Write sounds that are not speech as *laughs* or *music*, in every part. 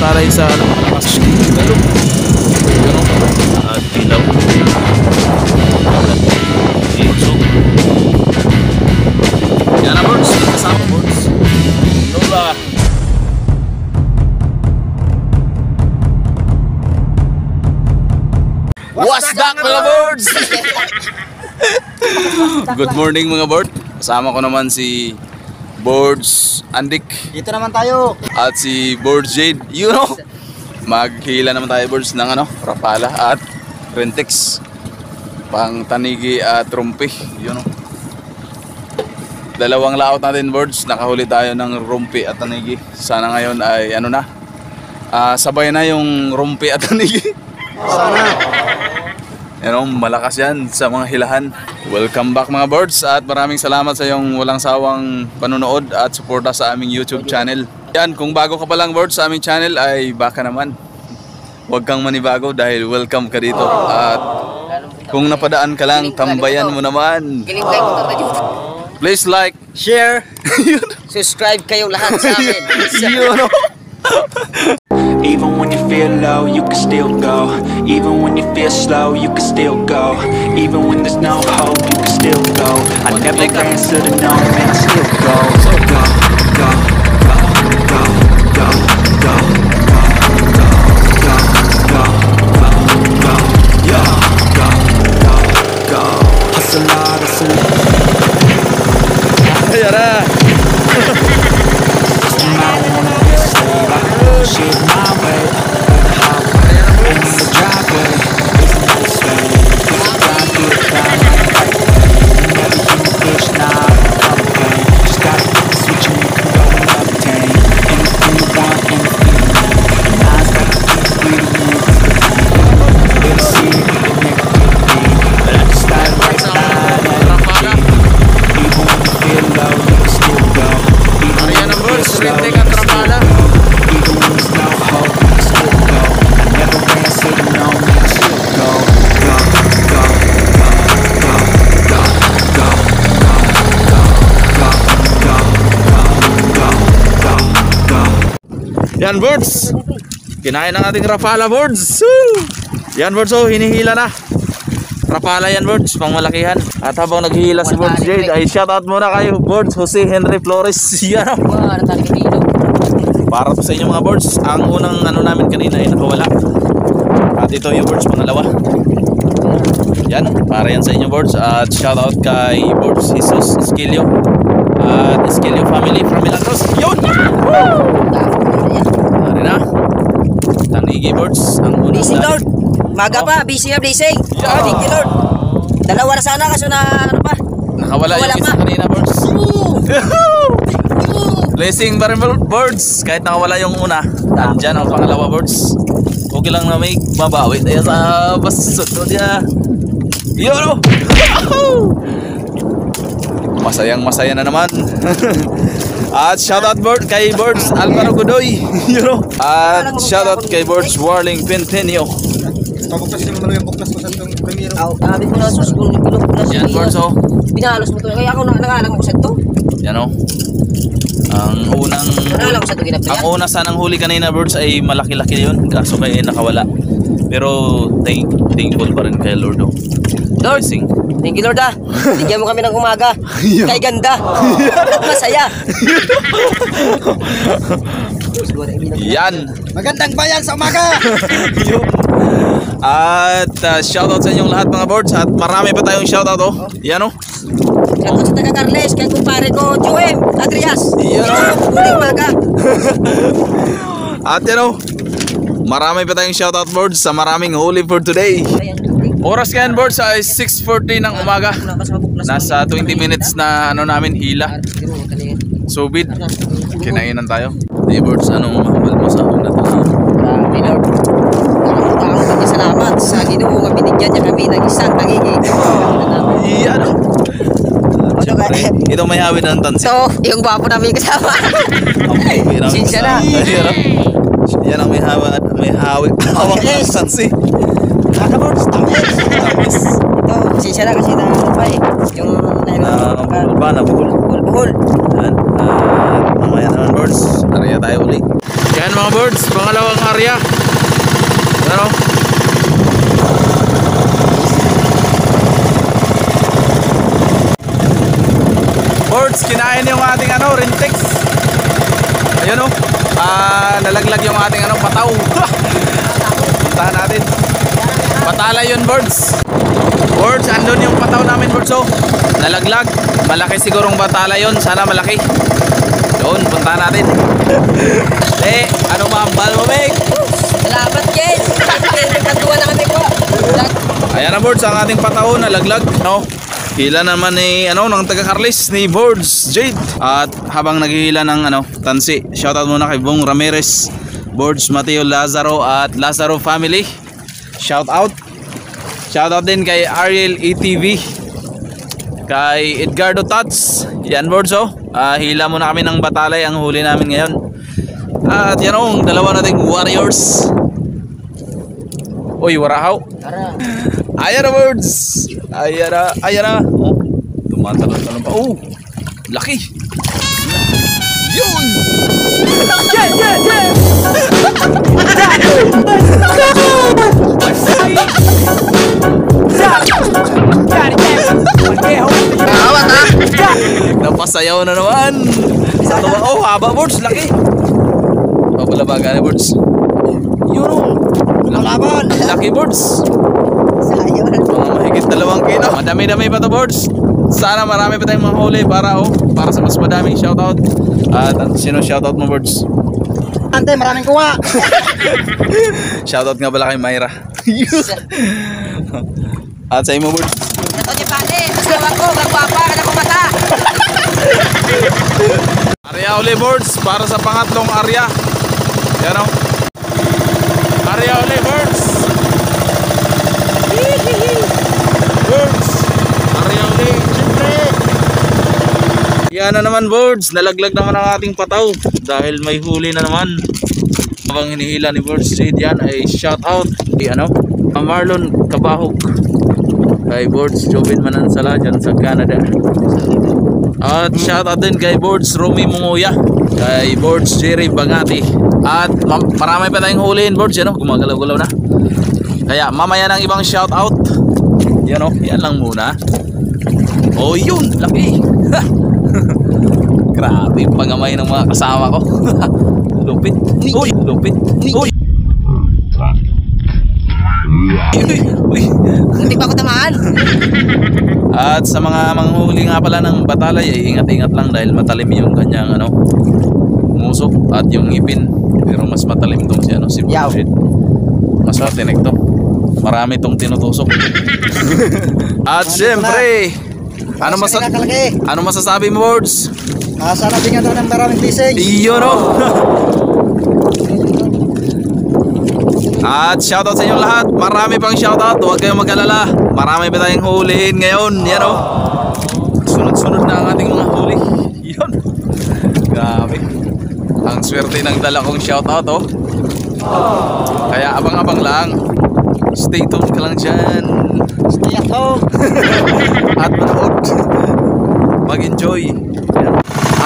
mataray sa ano. Galo. Gano. At ilaw. Iso. Yan na birds. Kasama birds. Lola. What's that mga birds? *laughs* Good morning mga bird. Kasama ko naman si Birds Andik Dito naman tayo. at si Birds Jade. You know, maghila naman tayo birds ng ano, Rapala at Rentex. Pang Tanigi at Rumpi. You know. Dalawang laot natin birds. Nakahuli tayo ng Rumpi at Tanigi. Sana ngayon ay ano na. ah, sabay na yung Rumpi at Tanigi. Sana. *laughs* You know, malakas yan sa mga hilahan. Welcome back mga birds at maraming salamat sa iyong walang sawang panonood at suporta sa aming YouTube channel. Yan, kung bago ka pa lang birds sa aming channel ay baka naman. Huwag kang manibago dahil welcome ka dito. At kung napadaan ka lang, tambayan mo naman. Please like, Share. *laughs* Subscribe kayo lahat sa amin. *laughs* you know. Even when you feel low, you can still go Even when you feel slow, you can still go Even when there's no hope, you can still go I never answer to no, man, I still go Go, go, go, go, go, go, go, go, go, go, go, yeah, go, go, go Hustle hard, hustle Ayan na. Yan birds. Kinain ng ating Rapala birds. Woo! Yan birds oh, hinihila na. Rapala yan birds, pang malakihan. At habang naghihila si Birds Jade, ay shoutout muna kayo Birds Jose Henry Flores. *laughs* Yan oh. Para to sa inyo mga birds, ang unang ano namin kanina ay nakawala. At ito yung birds pangalawa. Yan, para yan sa inyo birds. At shoutout kay Birds Jesus Esquilio. At Esquilio family from Milagros. Yun! Ari na. Birds, ang unang dali. Lord. Maga pa, busy na busy. Yeah. Oh, thank you Lord. Dalawa na sana kaso na ano pa. Nakawala Nakawala yung isa pa. kanina! Woo! Blessing pa rin birds. Kahit nakawala yung una, nandyan ang pangalawa birds. Okay lang na may mabawi tayo sa basunod niya. Yun *laughs* o! Masayang masaya na naman. *laughs* At shoutout bird kay Birds Alvaro Godoy. *laughs* you know. At shoutout kay Birds Warling Pentenio. Pabuklas yung mga yung buklas ko sa itong primero. Abit mo na sa school, pinok na Yan birds oh. Binalos mo to. Kaya ako na nangalang ko sa to. Yan o. Ang unang Nangalang ko sa to ginap Ang una sanang huli kanina birds ay malaki-laki yun kaso kaya nakawala. Pero thank, thankful pa rin kay Lord. Oh. Lord. Blessing. Thank you Lord ah. Bigyan mo kami ng umaga. Kay ganda. At *laughs* masaya. Yan. Magandang bayan sa umaga! *laughs* At uh, shoutout sa inyong lahat mga birds at marami pa tayong shoutout oh. Yan oh. Shoutout sa taga Carles, kay kumpare ko, Joem, Adrias. Yan. Huling umaga. *laughs* At yan oh. Marami pa tayong shoutout birds sa maraming huli for today. Oras ngayon birds ay 6.40 ng umaga. Nasa 20 minutes na ano namin hila. Subid. Kinainan tayo. Hey birds, anong mahal mo sa una to? Grabe Lord. Taong kami salamat sa ginoo nga binigyan niya kami ng isang pagiging. Yan oh. Siyempre, ito may hawid ng tansi. So, yung gwapo namin kasama. Sinsya na. Yan ang may hawa at may hawi. *laughs* Hawak ng Yes. Nakaboards, tamis. Tamis. Ito, pasensya na kasi na ano pa eh. Yung Na buhol ba? Na buhol. Buhol-buhol. Yan. At mamaya naman birds. Area tayo uli. Yan mga birds. Pangalawang area. Ano? Birds, kinain yung ating ano, Rintex. Ayun oh. Ah, nalaglag yung ating ano, pataw. *laughs* Puntahan natin. Patala yun, birds. Birds, andun yung pataw namin, birds oh. Nalaglag. Malaki sigurong batala yun. Sana malaki. Yun, puntahan natin. *laughs* eh, ano mahambal mo, Meg? Salamat, Ken. Nagkantuwa na kami ko. Ayan na, birds, ang ating pataw nalaglag. No? Hila naman ni ano ng taga Carlis ni Boards Jade. At habang naghihila ng ano tansi, shoutout muna kay Bong Ramirez, Boards Mateo Lazaro at Lazaro family. Shoutout. Shoutout din kay Ariel ATV. Kay Edgardo Tots. Yan Boards oh. Ah, hila muna kami ng batalay ang huli namin ngayon. At yan oh, ang dalawa nating warriors. Uy, warahaw. Tara. Ayan na birds! Ayan na, ayan na. Oh, tumatalon-talon pa. Oh, laki. Yun! Awat *laughs* Napasayaw na naman. Sa tuwa. Oh, haba birds, laki. Papalabaga na birds. Yun oh. Laban. Laki birds. Sayang. Mga mahigit dalawang kilo. Madami-dami pa to boards. Sana marami pa tayong mga huli para oh, para sa mas madaming shoutout. At sino shoutout mo boards? Ante, maraming kuha. *laughs* Shoutout nga pala kay Myra. *laughs* At sa imo boards. Ito ni Pate. Asawa ko. Magpapa ka na kumata. Area uli boards para sa pangatlong area. Yan o. Area uli boards. Boards. Area uli. Siyempre. Yan na naman boards. Nalaglag naman ang ating pataw. Dahil may huli na naman. Habang hinihila ni Boards Jade yan ay shout out. Kay ano? Marlon Kabahog. Kay Boards Jobin Manansala dyan sa Canada. At shoutout din kay Boards Romy Munguya, kay Boards Jerry Bangati. At ma- marami pa tayong huliin Boards, yan o, gumagalaw-galaw na. Kaya mamaya ng ibang shoutout. Yan o, yan lang muna. Oh yun, laki. *laughs* Grabe yung pangamay ng mga kasama ko. *laughs* lupit. Uy, lupit. Uy. Uy, *laughs* uy. Hindi pa ako tamaan. At sa mga manghuli nga pala ng batalay ay ingat-ingat lang dahil matalim yung kanyang ano musok at yung ngipin. Pero mas matalim tong si ano si. Bullshit. Maswerte na ito. Marami tong tinutusok. *laughs* at syempre, ano masa Kalaki. ano masasabi mo, Boards? Ah, sana bigyan daw ng maraming blessings. Iyo no. *laughs* At shoutout sa inyong lahat. Marami pang shoutout. Huwag kayong mag-alala. Marami pa tayong hulihin ngayon. Yan o. Sunod-sunod na ang ating mga huli. *laughs* Yun. Grabe. Ang swerte ng dala kong shoutout oh. Kaya abang-abang lang. Stay tuned ka lang dyan. Stay at home. *laughs* At manood. Mag-enjoy.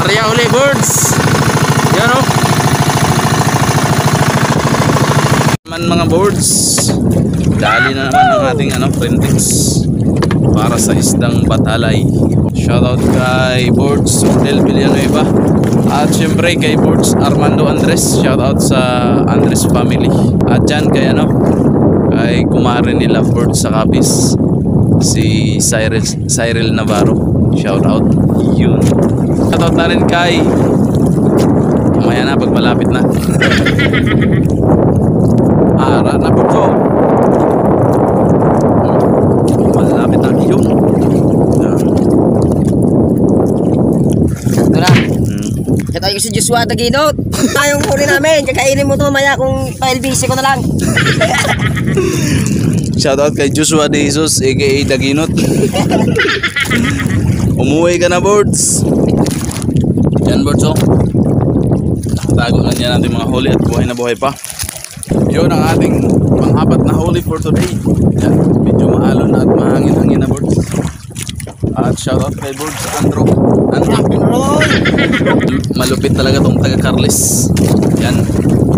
Area uli birds. Yan o. Man mga birds. Dali na naman ang ating ano, printix para sa isdang batalay. Shoutout kay Boards Del Villanueva at syempre kay Boards Armando Andres. Shoutout sa Andres family. At dyan kay ano, kay kumare ni Lovebird sa Capiz si Cyril, Cyril Navarro. Shoutout. Yun. Shoutout na rin kay Mamaya na pag malapit na. *laughs* Ara na ko. Malapit na yun. Yan. Ito na. Hmm. Kaya tayo si Joshua Taginot. *laughs* Tayong huli namin. Kakainin mo ito mamaya kung pa-LBC ko na lang. *laughs* Shoutout kay Joshua De Jesus aka Daginot. *laughs* Umuwi ka na boards. Yan boards oh. Tatago lang yan natin mga huli at buhay na buhay pa. Yun ang ating pang-apat na huli for today. Yan, medyo maalon at mahangin-hangin na birds. At shoutout kay Birds Andro. Andro. Malupit talaga tong taga Carles. Yan.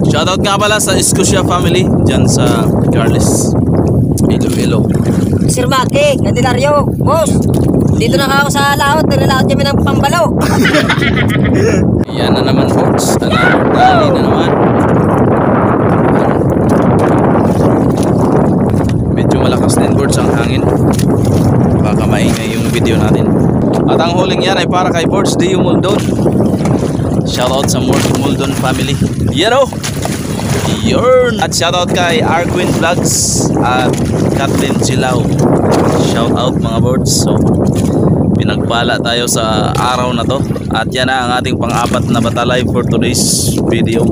Shoutout nga pala sa Escocia family dyan sa Carles. Iloilo. Sir Maki, Candelario, boss. Dito na ako sa laot, nilalaot kami ng pambalo. *laughs* Yan na naman folks. Another dali na naman. Medyo malakas din boards ang hangin. Baka maingay yung video natin. At ang huling yan ay para kay Boards Dio Muldon. Shoutout sa Muldon family. Yan o! Yun! At shoutout kay Arquin Vlogs at Kathleen Silao. Shoutout mga boards. So, pinagpala tayo sa araw na to at yan na ang ating pang-apat na batalay for today's video.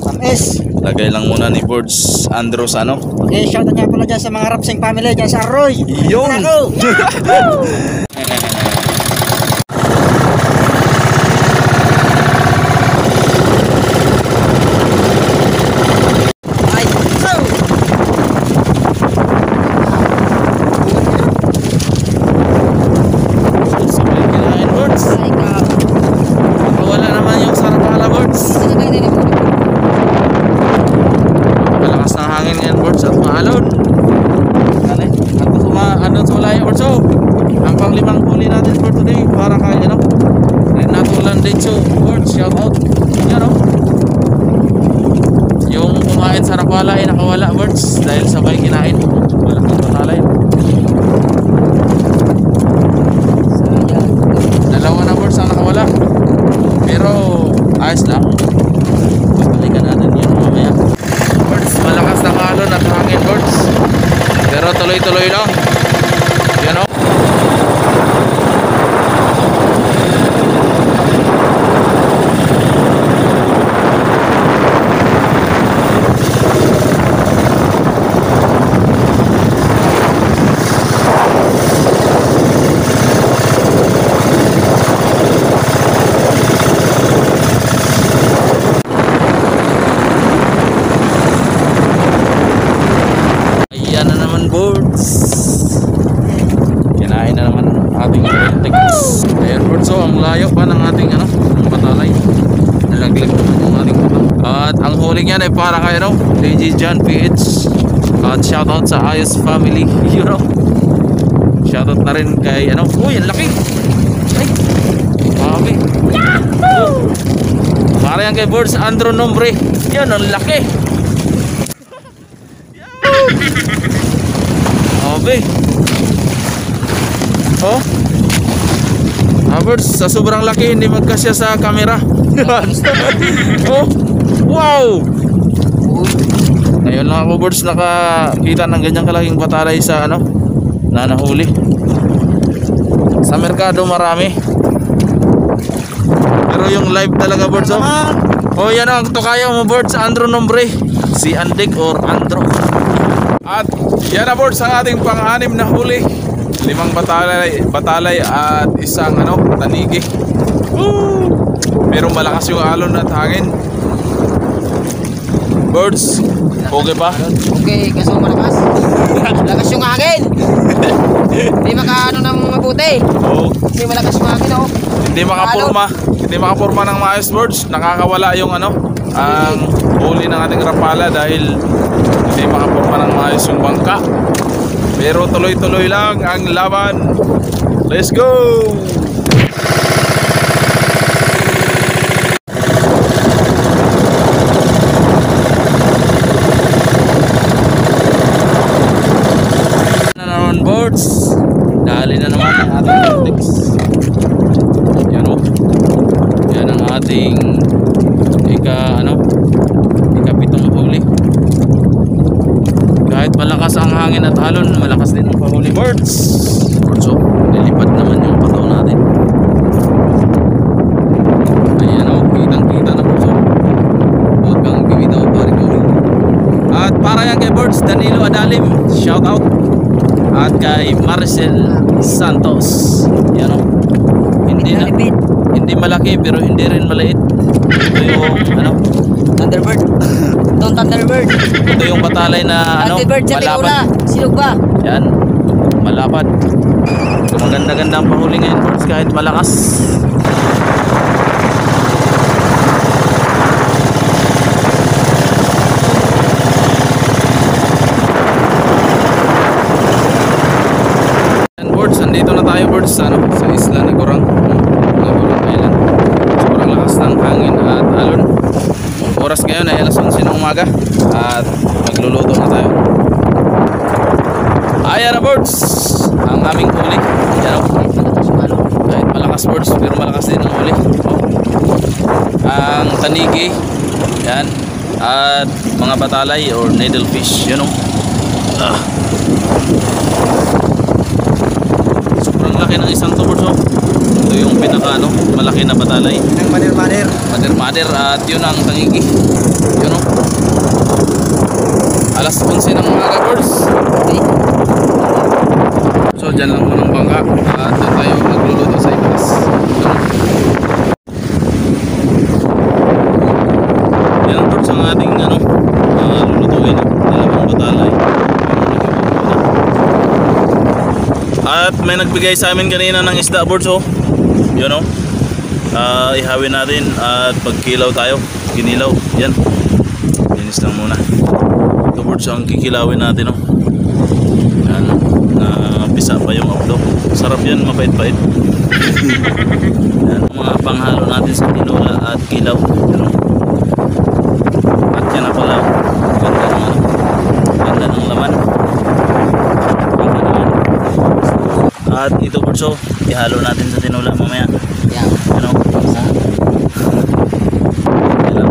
Tamis. Lagay lang muna ni Birds Andros ano Okay, shoutout nga pala dyan sa mga Rapsing family dyan sa Arroy. Yun. Ako. *laughs* Ay, so. sabay kinain Birds Ay, ka. wala naman yung sarapala Birds Sino kayo din mo? malakas ng hangin ngayon Birds at maalon ano eh at suma ano sa malaya Birds oh ang panglimang huli natin for today para kay ano Renato Landecho Birds shout out yan oh yung kumain sa rapala ay nakawala Birds dahil sabay kinain malaking batalay Sayang. Dalawa na birds ang nakawala. Pero ayos lang. Babalikan natin yun mamaya. Birds, malakas na alon at hangin birds. Pero tuloy-tuloy lang. Yan o. Ayan na naman birds. Kinain na naman ang ating Celtics. Ayan birds oh, ang layo pa ng ating ano, ng batalay. Nalaglag naman yung ating mata. Huling yan ay para kay ano, DJ John PH. At shoutout sa Ayos family, *laughs* you know. Shoutout na rin kay ano, uy, ang laki. Ay, grabe. Oh. Para yan kay Birds Andro Nombre. Yan, ang laki. Grabe. Oh. Average, sa sobrang laki, hindi magkasya sa camera. *laughs* oh. Wow! Ngayon lang ako, birds, nakakita ng ganyang kalaking batalay sa ano, na nahuli. Sa merkado marami. Pero yung live talaga, birds, oh. Oh, yan ang tukayo mo, birds, Andro Nombre. Si Andik or Andro. At yan na board sa ating pang-anim na huli. Limang batalay, batalay at isang ano, tanigi. Woo! Pero malakas yung alon at hangin. Birds, okay pa? Okay, kaso malakas. *laughs* Malakas yung hangin. Hindi makaano ng mabuti. Oh, Hindi malakas yung hangin, oh. hindi makapurma. Hindi makapurma ng maayos birds. Nakakawala yung ano, ang huli ng ating rapala dahil hindi makapurma ng maayos yung bangka. Pero tuloy-tuloy lang ang laban. Let's go! na naman boards dali na naman ang ating vertex yan o yan ang ating ika ano ikapitong huli kahit malakas ang hangin at alon malakas din ang pahuli birds birds o nilipad naman yung pataw natin ayan o kitang kita na birds o huwag kang bibitaw pare ko at para yan kay birds Danilo Adalim shout out at kay Maricel Santos yan o hindi na. Hindi malaki pero hindi rin maliit. Ito yung ano, Thunderbird. Itong Thunderbird. ito yung batalay na ano, Thunderbird sa Pinula. Silog ba? Yan, malapad. Maganda-ganda ang pahuli ngayon, boys, kahit malakas. Yan, boards, nandito na tayo, boards, ano, sa isla na Gorang. Gorang Island. Sobrang lakas ng hangin at alon. Oras ngayon ay alas 11 ng umaga at magluluto na tayo. Ayan na boards Ang aming huli Yan o Kahit malakas boards Pero malakas din ang huli oh. Ang tanigi Yan At mga batalay or needlefish Yan o ah. Sobrang laki ng isang to boards oh. Ito yung pinaka ano Malaki na batalay Ng manir-manir. Mother mother at yun ang tangigi Yun o Alas 11 ng umaga boards. So dyan lang muna ang bangka at doon tayo magluluto sa ibas. Yan ang ang ating ano, uh, lulutuin. Dalawang batalay. At may nagbigay sa amin kanina ng isda birds oh. Yun oh. Ah, ihawin natin at pagkilaw tayo. Kinilaw. Yan. Linis lang muna. Ito birds ang kikilawin natin oh. Yung uplo. Sarap yan, mapait-pait. yan, mga panghalo natin sa tinola at kilaw. At yan na pala. Ganda ng ano. Ganda ng laman. Naman. At ito burso, ihalo natin sa tinola mamaya. Yan. Ano? Yan.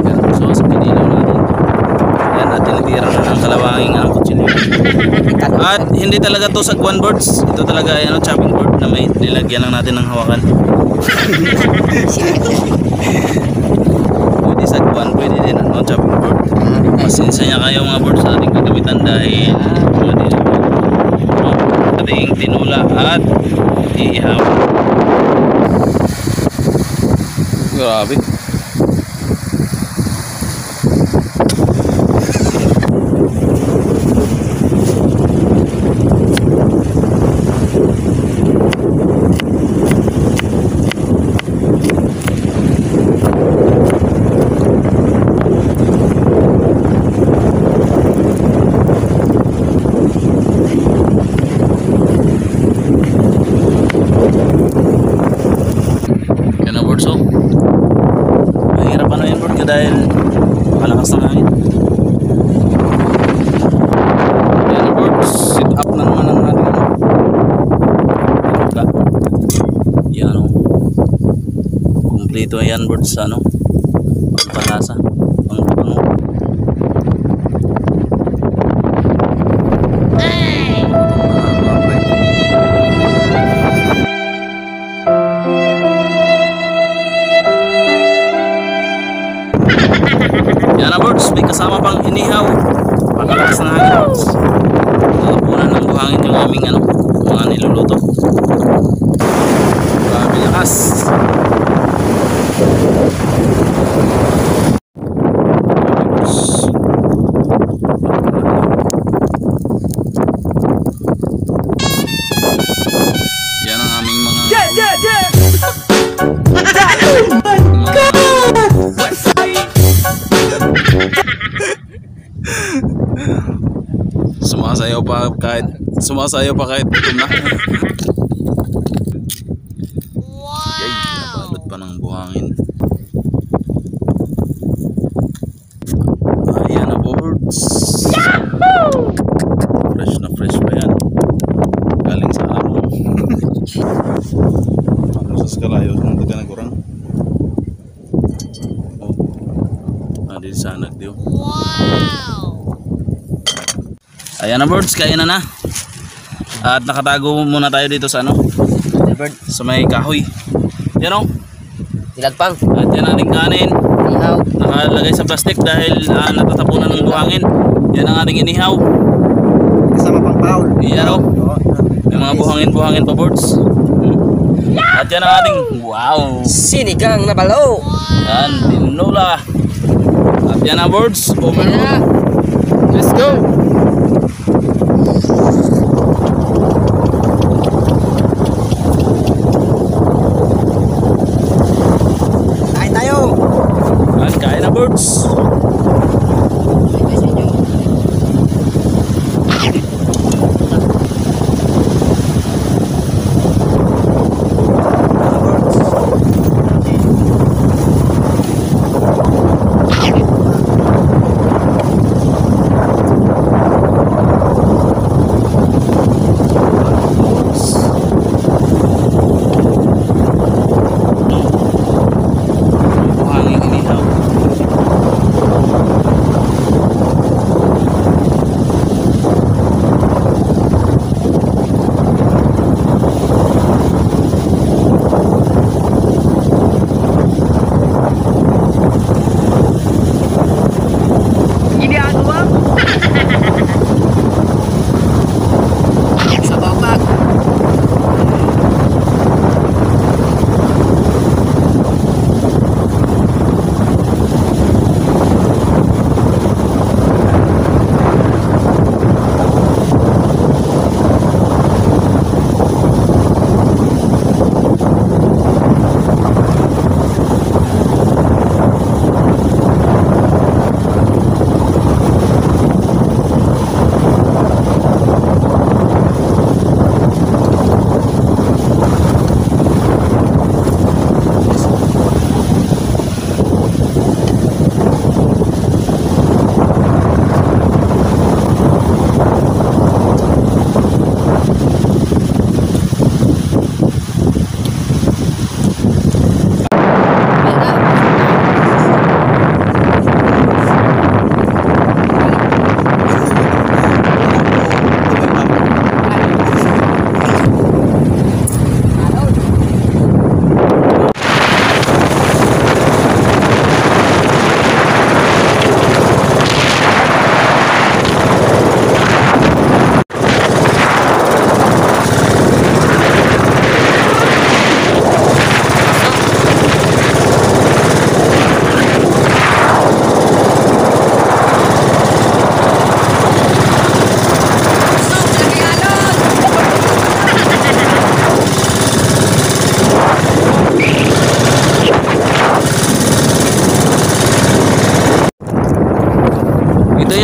Yan, So, sa kinilaw natin. Yan, at tinitira na ng kalawanging ang kutsilyo. At hindi talaga to sa one boards. Ito talaga ay ano, chopping board na may nilagyan lang natin ng hawakan. pwede sa one, pwede din ano, chopping board. Pasensya niya kayo mga board sa ating kagamitan dahil pwede no, ating tinula at iihaw. Grabe. Yan ang boards oh. Mahirap ano yan board dahil malakas ng hangin. Yan ang boards. Sit up na naman ang ating ano. Bangka. Yan oh. Kumplito yan boards sa ano. Pangpalasa. Pangpango. *laughs* Yan na birds, may kasama pang inihaw. Pagkalakas ng hangin birds. Nakapunan ng buhangin yung aming ano, mga niluluto. Grabe lakas. Sumasayaw pa kahit sumasayaw pa kahit gutom na. Wow! Yay, nabalot pa ng buhangin. Ayan na boards. Fresh na fresh pa yan. Galing sa araw. ano sa skalayo ng taga na kurang. Oh. Ah, di sa nagdiyo. Ayan na birds, kain na na. At nakatago muna tayo dito sa ano, Thunderbird. sa may kahoy. Yan o. Dilagpang. At yan ating kanin. Ihaw. Nakalagay sa plastic dahil ah, natatapunan ng buhangin. Yan ang ating inihaw. Kasama pang paul. Yan o. Oo. May mga buhangin-buhangin pa birds. At yan ang ating, wow, Sinigang na balo. yan, tinola. At yan ang birds, over. Let's go! Kain tayo. At kain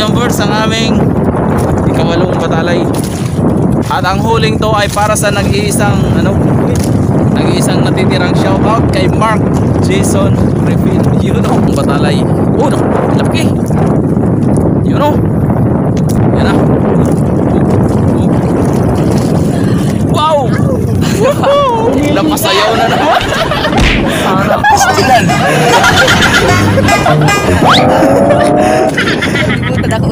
Yung birds ang aming ikawalong batalay. At ang huling to ay para sa nag-iisang ano, nag-iisang natitirang shoutout kay Mark Jason Refill. Yun o, ang batalay. Oh, laki. Yun o. Yan na. Wow! *laughs* Napasayaw na naman. *laughs* Puta ako.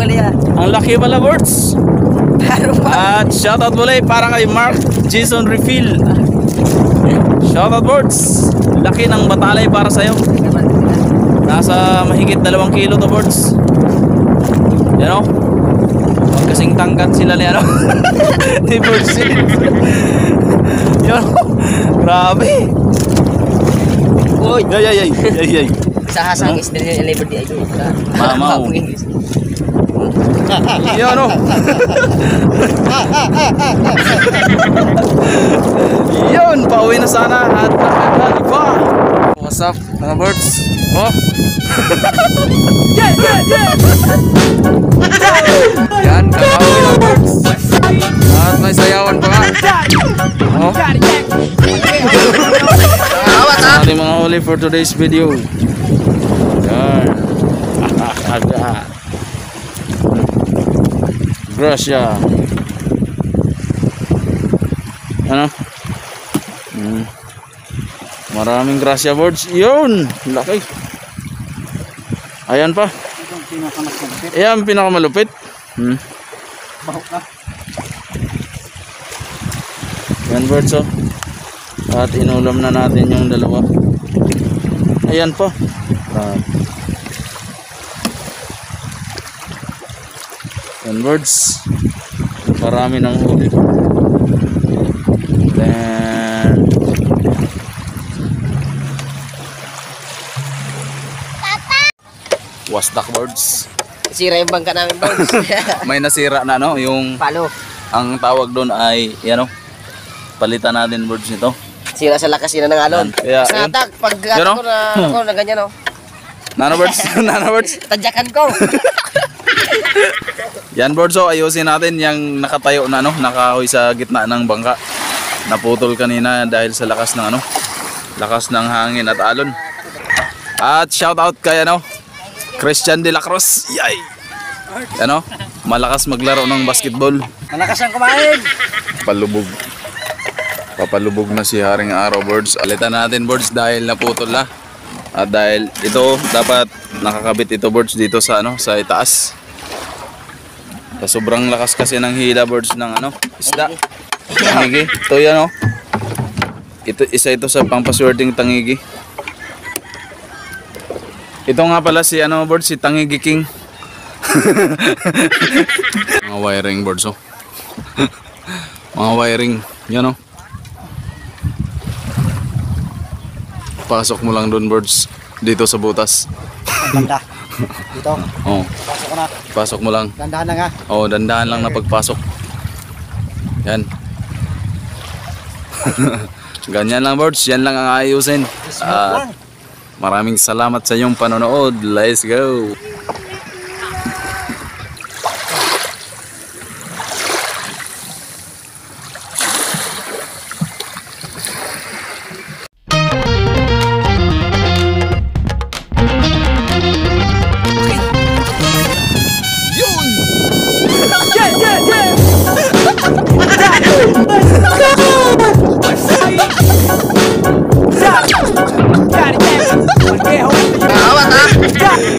Ang laki pala pa. At shoutout muli para kay Mark Jason Refill. Shoutout birds. Laki ng batalay para sa'yo. Nasa mahigit dalawang kilo to birds. Yan o. Huwag kasing tangkat sila ni ano. *laughs* ni. Yan o. Grabe. Uy. Yay, yay, yay. Yay, yay. Sa hasang is din yung labor di ay ko. Mamaw. English. Yan o. Yun, pauwi na sana at nakakali pa. What's up mga birds? Oh. yeah, yeah, yeah. Yan, kakauwi ng birds. At may sayawan pa nga. Oh. Ating mga huli for today's video. Yan. Agad. *laughs* Gracia. Ano? Hmm. Maraming gracia boards. Yun! Laki. Ayan pa. Ayan, pinakamalupit. Hmm. Yan birds oh at inulam na natin yung dalawa ayan po ah. and words marami ng uli then Papa! wasdak words Sira yung bangka namin, boss. *laughs* May nasira na, no? Yung... Palo. Ang tawag doon ay, yan o, palitan natin, boards nito. Sira sa lakas yun ng alon. Kaya, Sa atak, pag oh. ko na, ako na ganyan, oh. Nano birds, *laughs* nano birds. Tadyakan ko. *laughs* Yan birds oh, ayusin natin yung nakatayo na no, nakahoy sa gitna ng bangka. Naputol kanina dahil sa lakas ng ano, lakas ng hangin at alon. At shout out kay ano, Christian De La Cruz. Yay! Ano, malakas maglaro ng basketball. Malakas ang kumain. Palubog. Papalubog na si Haring Araw Birds. Alitan natin birds dahil naputol na. At dahil ito dapat nakakabit ito birds dito sa ano, sa itaas. Sa sobrang lakas kasi ng hila birds ng ano, isda. Tangigi. Ito yan oh. Ito, isa ito sa pampaswerteng tangigi. Ito nga pala si ano birds, si Tangigi King. *laughs* Mga wiring birds oh. *laughs* Mga wiring. Yan oh. Pasok mo lang doon birds. Dito sa butas. Ganda. *laughs* Dito. Oh, Pasok ko na. pasok mo lang. Dandahan na nga. Oh, dandahan lang na pagpasok. Yan. *laughs* Ganyan lang birds. Yan lang ang ayusin. At lang. maraming salamat sa iyong panonood. Let's go.